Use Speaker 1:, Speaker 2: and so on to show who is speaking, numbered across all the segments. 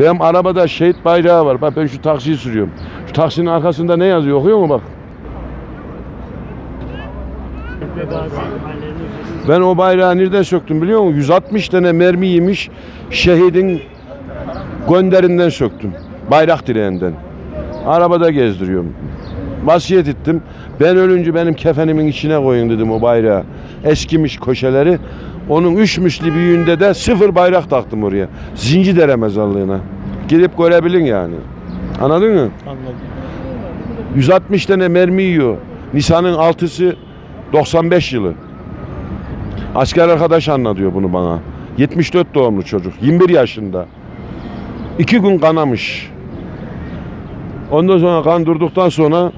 Speaker 1: Benim arabada şehit bayrağı var. Bak ben şu taksiyi sürüyorum. Şu taksinin arkasında ne yazıyor okuyor mu bak. Ben o bayrağı nereden söktüm biliyor musun? 160 tane mermi yemiş şehidin gönderinden söktüm. Bayrak direğinden. Arabada gezdiriyorum. Vasiyet ettim. Ben ölünce benim kefenimin içine koyun dedim o bayrağı. Eskimiş köşeleri. Onun üç misli büyüğünde de sıfır bayrak taktım oraya. Zincidere mezarlığına. Gidip görebilin yani. Anladın mı?
Speaker 2: Anladım.
Speaker 1: 160 tane mermi yiyor. Nisan'ın 6'sı 95 yılı. Asker arkadaş anlatıyor bunu bana. 74 doğumlu çocuk. 21 yaşında. İki gün kanamış. Ondan sonra kan durduktan sonra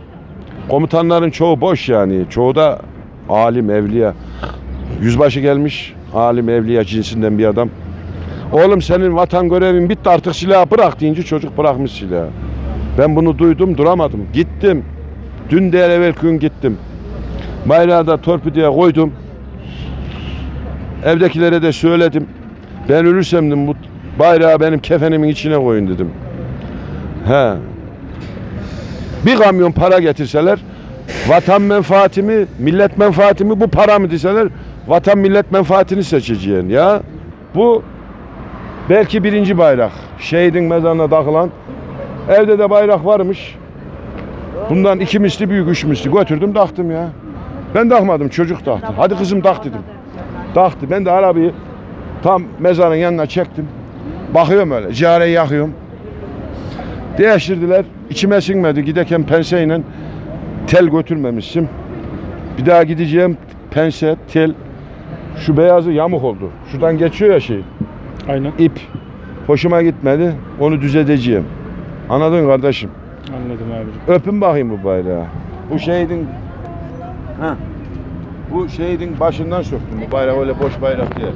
Speaker 1: komutanların çoğu boş yani. Çoğu da alim, evliya. Yüzbaşı gelmiş. Alim, evliya cinsinden bir adam. Oğlum senin vatan görevin bitti artık silahı bırak deyince çocuk bırakmış silahı. Ben bunu duydum duramadım. Gittim. Dün de evvel gün gittim. Bayrağı da torpidoya koydum. Evdekilere de söyledim. Ben ölürsem bu bayrağı benim kefenimin içine koyun dedim. He. Bir kamyon para getirseler vatan menfaatimi, millet menfaatimi bu para mı deseler vatan millet menfaatini seçeceğim ya. Bu belki birinci bayrak. Şehidin mezarına takılan. Evde de bayrak varmış. Bundan iki misli büyük, üç misli götürdüm taktım ya. Ben takmadım, çocuk taktı. Hadi kızım tak dedim. Taktı. Ben de arabayı tam mezarın yanına çektim. Bakıyorum öyle, cihareyi yakıyorum. Değiştirdiler. İçime sinmedi. Giderken penseyle tel götürmemişim. Bir daha gideceğim pense, tel. Şu beyazı yamuk oldu. Şuradan geçiyor ya şey
Speaker 2: Aynen.
Speaker 1: ip hoşuma gitmedi. Onu düzelteceğim. Anladın kardeşim?
Speaker 2: Anladım abicim.
Speaker 1: Öpün bakayım bu bayrağı. Bu şehidin ha. Bu şehidin başından söktüm. Bu bayrak öyle boş bayrak değil.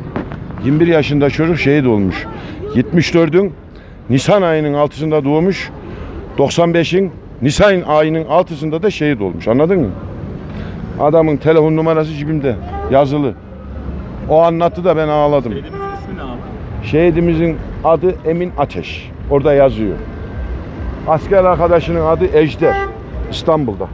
Speaker 1: 21 yaşında çocuk şehit olmuş. 74'ün Nisan ayının altısında doğmuş. 95'in Nisan ayının altısında da şehit olmuş. Anladın mı? Adamın telefon numarası cebimde. Yazılı. O anlattı da ben ağladım.
Speaker 2: Şehidimizin ismi ne abi?
Speaker 1: Şehidimizin adı Emin Ateş. Orada yazıyor. Asker arkadaşının adı Ejder. İstanbul'da.